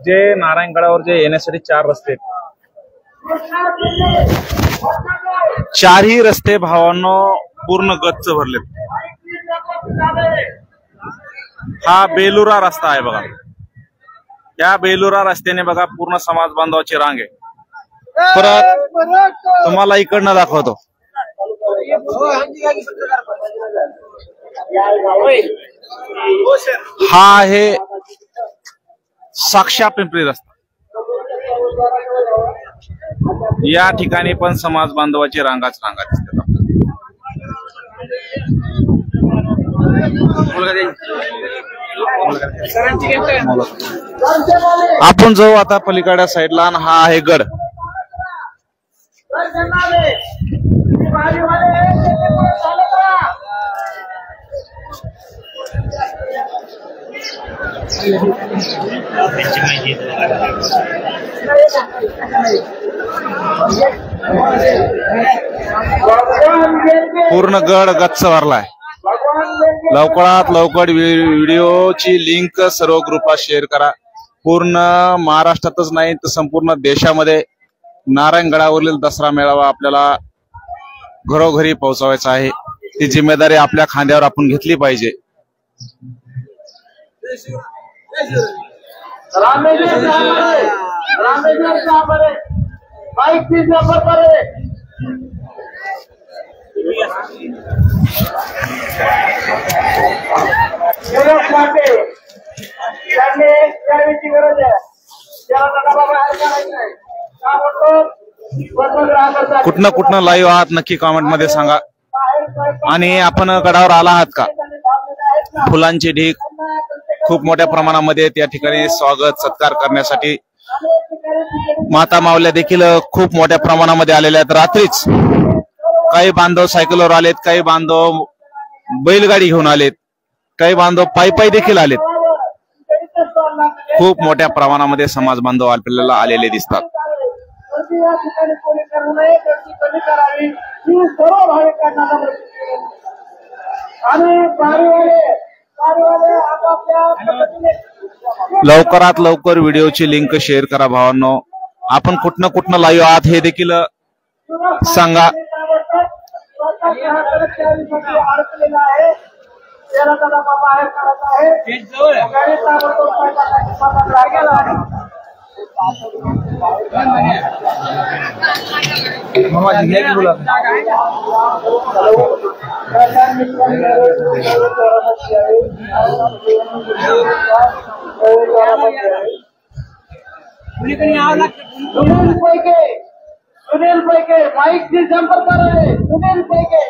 जे नारायणगडावर जे येण्यासाठी चार रस्ते आहेत. चारही रस्ते भावांनो पूर्ण गच्च भरलेत. हा बेलुरा रस्ता आहे बघा. या बेलुरा रस्त्याने बघा पूर्ण समाज बांधवाची रांग आहे. परत तुम्हाला इकडनं दाखवतो. हा आहे साक्षा पिंपरी रस्ता. या ठिकाणी पण समाज बांधवाची रांगाच रांगा दिसतात आपण जाऊ आता पलीकडच्या साईडला आणि हा आहे गड. पूर्ण गड गच्च भरलाय लवकरात लवकर व्हिडिओची लिंक सर्व ग्रुपला शेअर करा. पूर्ण महाराष्ट्रातच नाही तर संपूर्ण देशामध्ये नारायणगडावरील दसरा मेळावा आपल्याला घरोघरी पोहोचवायचा आहे. ती जिम्मेदारी आपल्या खांद्यावर आपण घेतली पाहिजे. रामेश्वर साहेब रामेश्वर साहेब बाईक तीस नंबर पर है निरोप लाटे त्यांनी त्यावेळी गरज आहे. त्याला नका बाहेर काढायचं आहे का म्हणतो? बदल ग्राहकाचा कुठनं कुठनं लाईव्ह आहात नक्की कॉमेंटमध्ये सांगा. आणि आपण गडावर आला आहात का? फुलांची ढीक खूप मोठ्या प्रमाणामध्ये त्या ठिकाणी स्वागत सत्कार करण्यासाठी माता मावल्या देखील खूप मोठ्या प्रमाणामध्ये आलेल्या आहेत. रात्रीच काही बांधव सायकलवर आलेत काही बांधव बैलगाडी घेऊन आलेत काही बांधव पायी पायी देखील आलेत. खूप मोठ्या प्रमाणामध्ये समाज बांधव आपल्याला आलेले दिसतात. आणि या ठिकाणी कोणी करू नये गर्दी कमी करावी ही सर्व भाविकांना नम्र आणि बारीवाले बारीवाले आपापल्या पद्धतीने लवकरात लवकर व्हिडिओची लिंक शेअर करा भावांनो. आपण कुठनं कुठनं लाईव्ह आहात हे देखील सांगा. सुनील पैके सुनील पैके माईक से संपर्क सुनील पैके.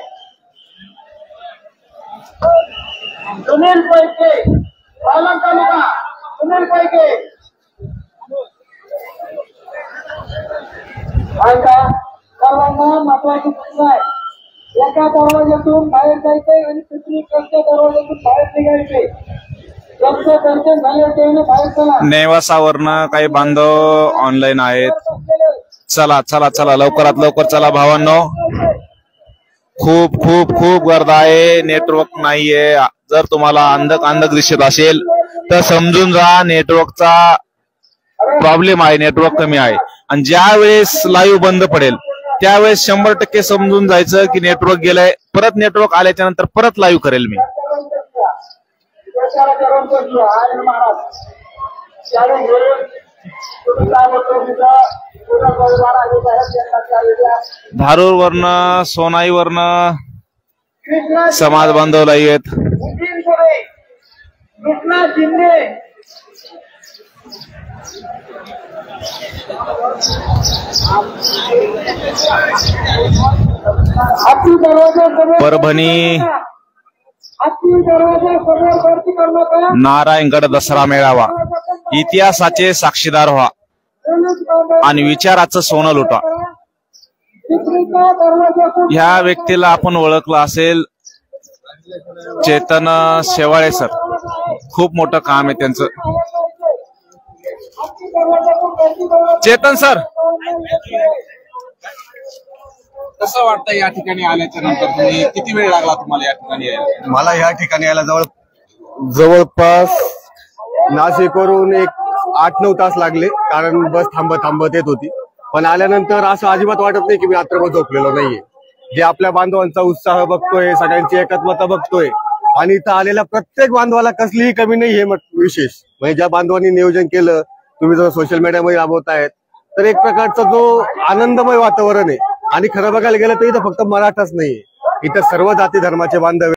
सुनील पैके पालन तालुका सुनील पैके ऐका सर्वांना महत्वाची सूचना आहे एका दरवाज्यातून बाहेर जायचंय आणि दुसरीकडच्या दरवाज्यातून बाहेर निघायचंय नेवासावरनं काही बांधव ऑनलाईन आहेत. चला चला चला लवकरात लवकर चला भावांनो. खूप खूप खूप गर्दा आहे. नेटवर्क नाहीये. जर तुम्हाला अंधक अंधक दिसत असेल तर समजून जा नेटवर्कचा प्रॉब्लेम आहे. नेटवर्क कमी आहे. आणि ज्या वेळेस लाईव्ह बंद पडेल त्यावेळेस शंभर टक्के समजून जायचं की नेटवर्क गेलंय. परत नेटवर्क आल्याच्यानंतर परत लाईव्ह करेल मी. करून बसलो आहे महाराज? त्याने काय तिथं? परिवार त्यांना त्या धारूर वरनं सोनाई वरनं कृष्णा समाज बांधव लाईव्ह आहेत नितीन कोरे कृष्णा शिंदे. परभणी नारायणगड दसरा मेळावा. इतिहासाचे साक्षीदार व्हा. आणि विचाराचं सोनं लुटा. ह्या व्यक्तीला आपण ओळखलं असेल चेतन शेवाळे सर. खूप मोठं काम आहे त्यांचं. चेतन सर! कसं वाटतं या ठिकाणी आल्याच्यानंतर? तुम्ही किती वेळ लागला तुम्हाला या ठिकाणी यायला? मला या ठिकाणी यायला जवळ जवळपास नाशिकवरून एक आठ नऊ तास लागले कारण बस थांबत थांबत येत होती. पण आल्यानंतर असं अजिबात वाटत नाही की मी रात्रभर झोपलेलो नाहीये. जे आपल्या बांधवांचा उत्साह बघतोय सगळ्यांची एकात्मता बघतोय आणि इथं आलेल्या प्रत्येक बांधवाला कसलीही कमी नाही हे विशेष. म्हणजे ज्या बांधवांनी नियोजन केलं तुम्ही जर सोशल मीडियामध्ये राबवतायत तर एक प्रकारचा जो आनंदमय वातावरण आहे आणि खरं बघायला गेलं तर इथं फक्त मराठाच नाहीये. इथं सर्व जाती धर्माचे बांधव